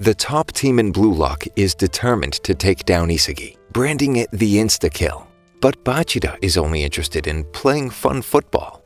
The top team in Blue Lock is determined to take down Isagi, branding it the insta-kill. But Bachira is only interested in playing fun football.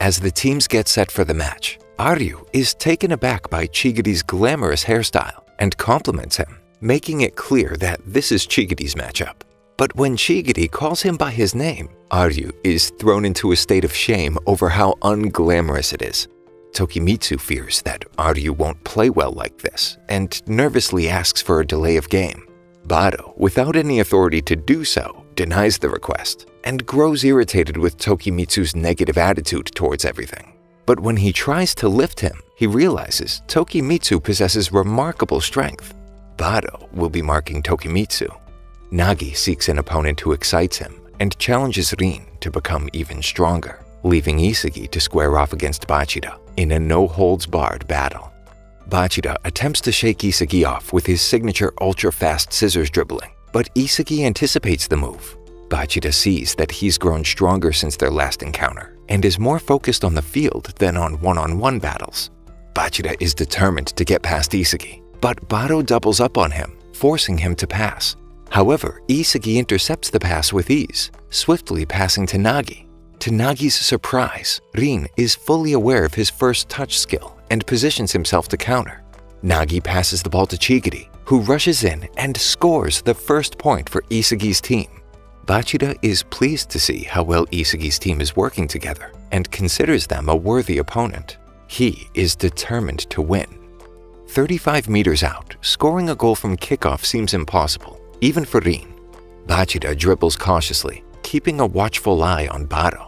As the teams get set for the match, Aryu is taken aback by Chigiri's glamorous hairstyle and compliments him, making it clear that this is Chigiri's matchup. But when Chigiri calls him by his name, Aryu is thrown into a state of shame over how unglamorous it is. Tokimitsu fears that Aryu won't play well like this and nervously asks for a delay of game. Baro, without any authority to do so, denies the request and grows irritated with Tokimitsu's negative attitude towards everything. But when he tries to lift him, he realizes Tokimitsu possesses remarkable strength. Baro will be marking Tokimitsu. Nagi seeks an opponent who excites him and challenges Rin to become even stronger, leaving Isagi to square off against Bachira in a no-holds-barred battle. Bachira attempts to shake Isagi off with his signature ultra-fast scissors dribbling, but Isagi anticipates the move. Bachira sees that he's grown stronger since their last encounter and is more focused on the field than on one-on-one battles. Bachira is determined to get past Isagi, but Baro doubles up on him, forcing him to pass. However, Isagi intercepts the pass with ease, swiftly passing to Nagi. To Nagi's surprise, Rin is fully aware of his first touch skill and positions himself to counter. Nagi passes the ball to Chigiri, who rushes in and scores the first point for Isagi's team. Bachira is pleased to see how well Isagi's team is working together and considers them a worthy opponent. He is determined to win. 35 meters out, scoring a goal from kickoff seems impossible, even for Rin. Bachira dribbles cautiously, keeping a watchful eye on Baro.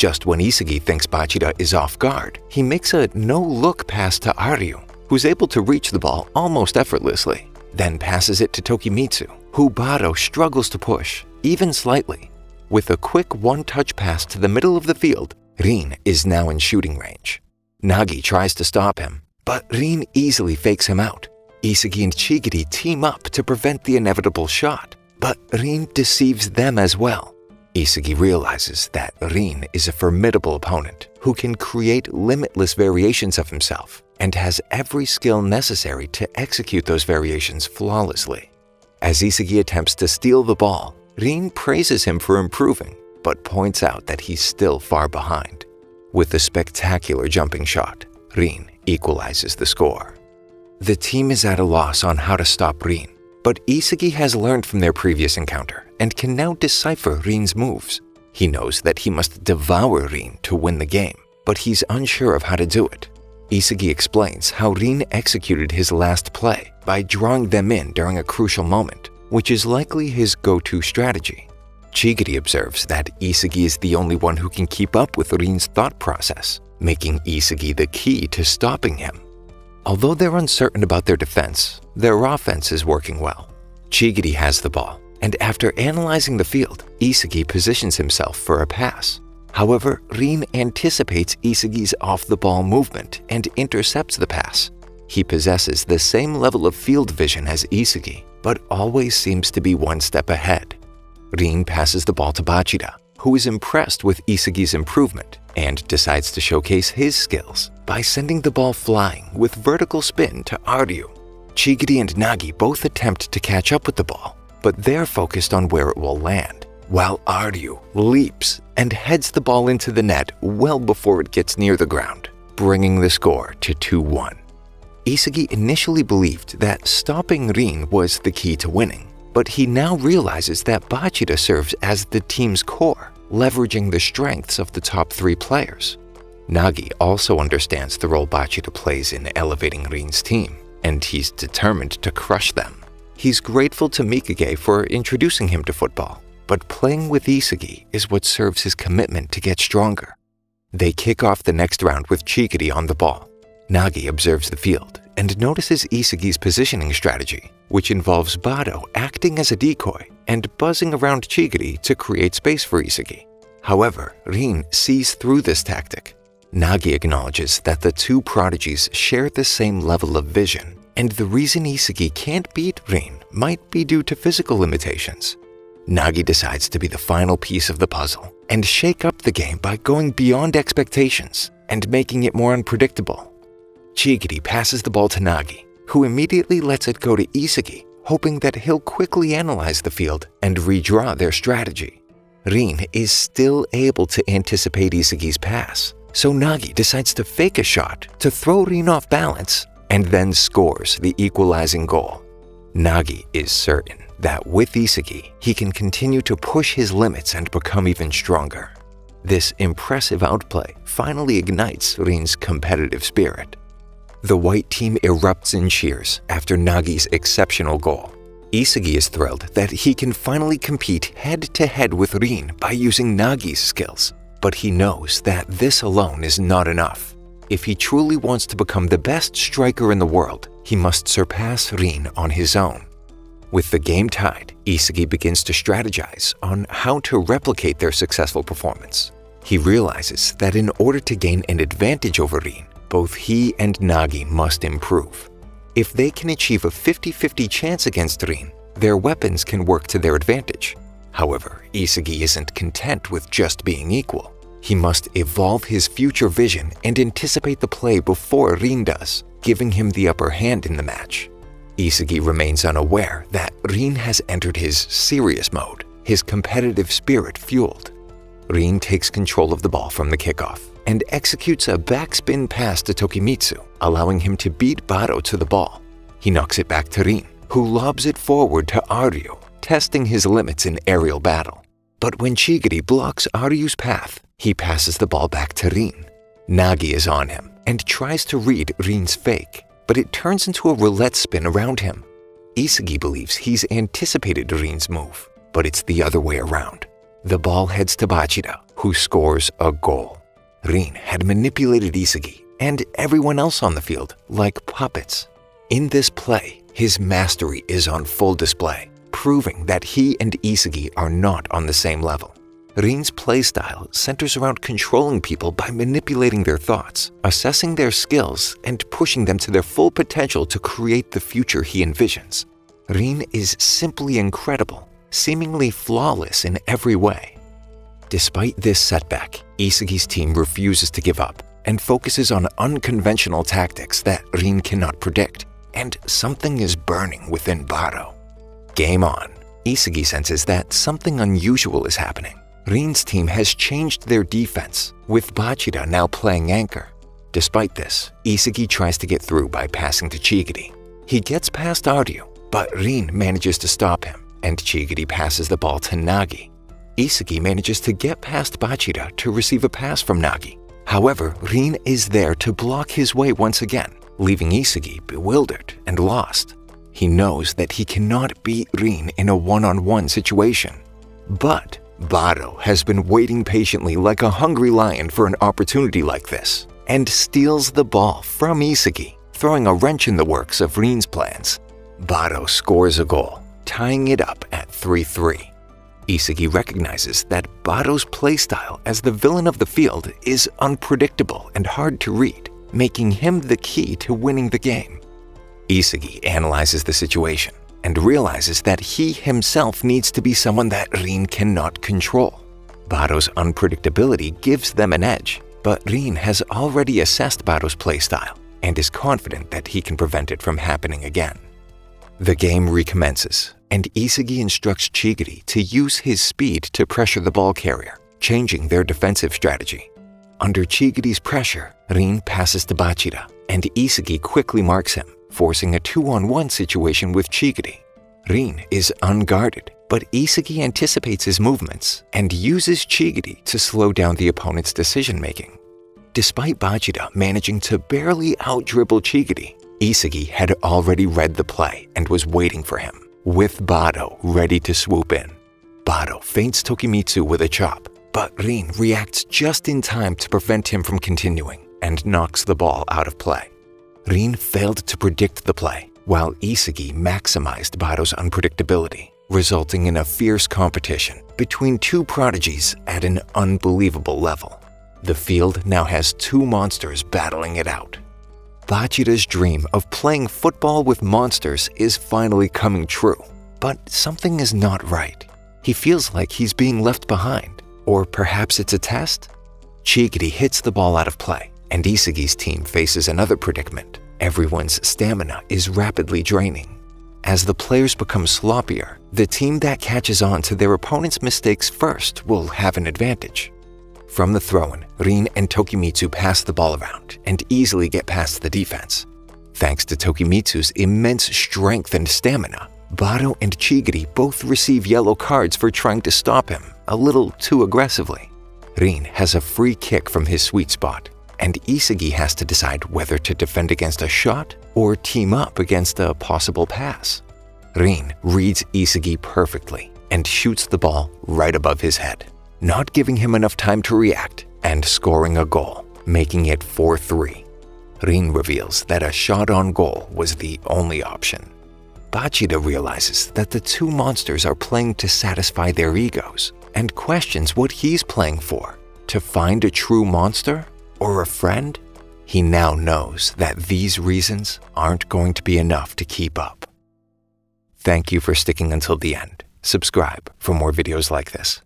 Just when Isagi thinks Bachira is off guard, he makes a no-look pass to Aryu, who's able to reach the ball almost effortlessly, then passes it to Tokimitsu, who Baro struggles to push, even slightly. With a quick one-touch pass to the middle of the field, Rin is now in shooting range. Nagi tries to stop him, but Rin easily fakes him out. Isagi and Chigiri team up to prevent the inevitable shot, but Rin deceives them as well. Isagi realizes that Rin is a formidable opponent who can create limitless variations of himself and has every skill necessary to execute those variations flawlessly. As Isagi attempts to steal the ball, Rin praises him for improving, but points out that he's still far behind. With a spectacular jumping shot, Rin equalizes the score. The team is at a loss on how to stop Rin, but Isagi has learned from their previous encounter and can now decipher Rin's moves. He knows that he must devour Rin to win the game, but he's unsure of how to do it. Isagi explains how Rin executed his last play by drawing them in during a crucial moment, which is likely his go-to strategy. Chigiri observes that Isagi is the only one who can keep up with Rin's thought process, making Isagi the key to stopping him. Although they're uncertain about their defense, their offense is working well. Chigiri has the ball, and after analyzing the field, Isagi positions himself for a pass. However, Rin anticipates Isagi's off-the-ball movement and intercepts the pass. He possesses the same level of field vision as Isagi, but always seems to be one step ahead. Rin passes the ball to Bachira, who is impressed with Isagi's improvement and decides to showcase his skills by sending the ball flying with vertical spin to Aryu. Chigiri and Nagi both attempt to catch up with the ball, but they're focused on where it will land, while Aryu leaps and heads the ball into the net well before it gets near the ground, bringing the score to 2-1. Isagi initially believed that stopping Rin was the key to winning, but he now realizes that Bachira serves as the team's core, leveraging the strengths of the top three players. Nagi also understands the role Bachira plays in elevating Rin's team, and he's determined to crush them. He's grateful to Mikage for introducing him to football, but playing with Isagi is what serves his commitment to get stronger. They kick off the next round with Chigiri on the ball. Nagi observes the field and notices Isagi's positioning strategy, which involves Baro acting as a decoy and buzzing around Chigiri to create space for Isagi. However, Rin sees through this tactic. Nagi acknowledges that the two prodigies share the same level of vision, and the reason Isagi can't beat Rin might be due to physical limitations. Nagi decides to be the final piece of the puzzle and shake up the game by going beyond expectations and making it more unpredictable. Chigiri passes the ball to Nagi, who immediately lets it go to Isagi, hoping that he'll quickly analyze the field and redraw their strategy. Rin is still able to anticipate Isagi's pass, so Nagi decides to fake a shot to throw Rin off balance and then scores the equalizing goal. Nagi is certain that with Isagi, he can continue to push his limits and become even stronger. This impressive outplay finally ignites Rin's competitive spirit. The white team erupts in cheers after Nagi's exceptional goal. Isagi is thrilled that he can finally compete head-to-head with Rin by using Nagi's skills, but he knows that this alone is not enough. If he truly wants to become the best striker in the world, he must surpass Rin on his own. With the game tied, Isagi begins to strategize on how to replicate their successful performance. He realizes that in order to gain an advantage over Rin, both he and Nagi must improve. If they can achieve a 50-50 chance against Rin, their weapons can work to their advantage. However, Isagi isn't content with just being equal. He must evolve his future vision and anticipate the play before Rin does, giving him the upper hand in the match. Isagi remains unaware that Rin has entered his serious mode, his competitive spirit fueled. Rin takes control of the ball from the kickoff and executes a backspin pass to Tokimitsu, allowing him to beat Baro to the ball. He knocks it back to Rin, who lobs it forward to Aryu, testing his limits in aerial battle. But when Chigiri blocks Aryu's path, he passes the ball back to Rin. Nagi is on him and tries to read Rin's fake, but it turns into a roulette spin around him. Isagi believes he's anticipated Rin's move, but it's the other way around. The ball heads to Bachira, who scores a goal. Rin had manipulated Isagi and everyone else on the field like puppets. In this play, his mastery is on full display, proving that he and Isagi are not on the same level. Rin's playstyle centers around controlling people by manipulating their thoughts, assessing their skills, and pushing them to their full potential to create the future he envisions. Rin is simply incredible, seemingly flawless in every way. Despite this setback, Isagi's team refuses to give up and focuses on unconventional tactics that Rin cannot predict, and something is burning within Baro. Game on. Isagi senses that something unusual is happening. Rin's team has changed their defense, with Bachira now playing anchor. Despite this, Isagi tries to get through by passing to Chigiri. He gets past Aryu, but Rin manages to stop him, and Chigiri passes the ball to Nagi. Isagi manages to get past Bachira to receive a pass from Nagi. However, Rin is there to block his way once again, leaving Isagi bewildered and lost. He knows that he cannot beat Rin in a one-on-one -on -one situation. But Baro has been waiting patiently like a hungry lion for an opportunity like this and steals the ball from Isagi, throwing a wrench in the works of Rin's plans. Baro scores a goal, tying it up at 3-3. Isagi recognizes that Baro's playstyle as the villain of the field is unpredictable and hard to read, making him the key to winning the game. Isagi analyzes the situation and realizes that he himself needs to be someone that Rin cannot control. Baro's unpredictability gives them an edge, but Rin has already assessed Baro's playstyle and is confident that he can prevent it from happening again. The game recommences, and Isagi instructs Chigiri to use his speed to pressure the ball carrier, changing their defensive strategy. Under Chigiri's pressure, Rin passes to Bachira, and Isagi quickly marks him, forcing a two-on-one situation with Chigiri. Rin is unguarded, but Isagi anticipates his movements and uses Chigiri to slow down the opponent's decision-making. Despite Bachira managing to barely out-dribble Chigiri, Isagi had already read the play and was waiting for him, with Baro ready to swoop in. Baro feints Tokimitsu with a chop, but Rin reacts just in time to prevent him from continuing and knocks the ball out of play. Rin failed to predict the play, while Isagi maximized Baro's unpredictability, resulting in a fierce competition between two prodigies at an unbelievable level. The field now has two monsters battling it out. Bachira's dream of playing football with monsters is finally coming true, but something is not right. He feels like he's being left behind, or perhaps it's a test? Chigiri hits the ball out of play, and Isagi's team faces another predicament. Everyone's stamina is rapidly draining. As the players become sloppier, the team that catches on to their opponent's mistakes first will have an advantage. From the throw-in, Rin and Tokimitsu pass the ball around and easily get past the defense. Thanks to Tokimitsu's immense strength and stamina, Baro and Chigiri both receive yellow cards for trying to stop him a little too aggressively. Rin has a free kick from his sweet spot, and Isagi has to decide whether to defend against a shot or team up against a possible pass. Rin reads Isagi perfectly and shoots the ball right above his head, not giving him enough time to react and scoring a goal, making it 4 3. Rin reveals that a shot on goal was the only option. Bachira realizes that the two monsters are playing to satisfy their egos and questions what he's playing for to find a true monster or a friend. He now knows that these reasons aren't going to be enough to keep up. Thank you for sticking until the end. Subscribe for more videos like this.